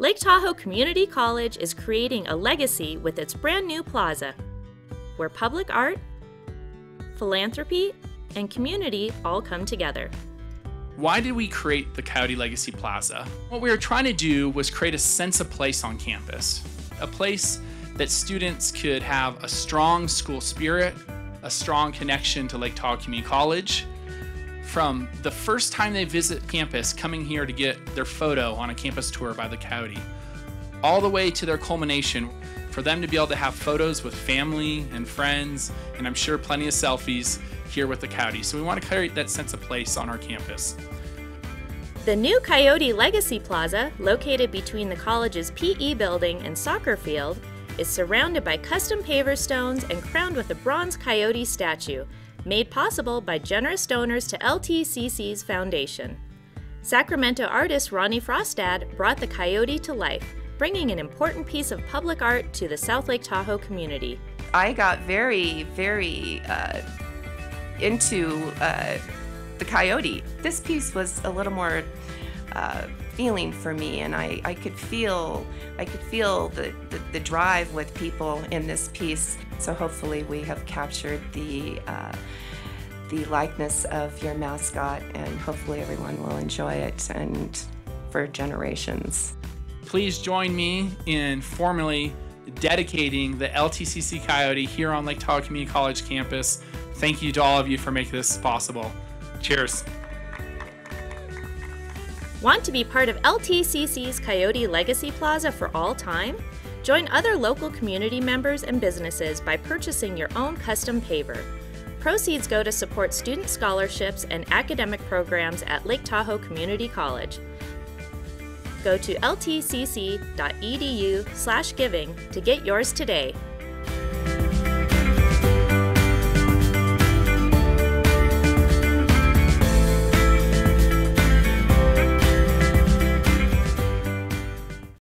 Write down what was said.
Lake Tahoe Community College is creating a legacy with its brand new plaza, where public art, philanthropy, and community all come together. Why did we create the Coyote Legacy Plaza? What we were trying to do was create a sense of place on campus, a place that students could have a strong school spirit, a strong connection to Lake Tahoe Community College. From the first time they visit campus, coming here to get their photo on a campus tour by the Coyote, all the way to their culmination, for them to be able to have photos with family and friends, and I'm sure plenty of selfies here with the Coyote. So we want to create that sense of place on our campus. The new Coyote Legacy Plaza, located between the college's PE building and soccer field, is surrounded by custom paver stones and crowned with a bronze coyote statue, made possible by generous donors to LTCC's foundation. Sacramento artist Ronnie Frostad brought the coyote to life, bringing an important piece of public art to the South Lake Tahoe community. I got very, very uh, into uh, the coyote. This piece was a little more uh, feeling for me, and I, I could feel I could feel the, the, the, drive with people in this piece. So hopefully we have captured the uh, the likeness of your mascot, and hopefully everyone will enjoy it and for generations. Please join me in formally dedicating the LTCC Coyote here on Lake Tahoe Community College campus. Thank you to all of you for making this possible. Cheers. Want to be part of LTCC's Coyote Legacy Plaza for all time? Join other local community members and businesses by purchasing your own custom paver. Proceeds go to support student scholarships and academic programs at Lake Tahoe Community College. Go to ltcc.edu/giving to get yours today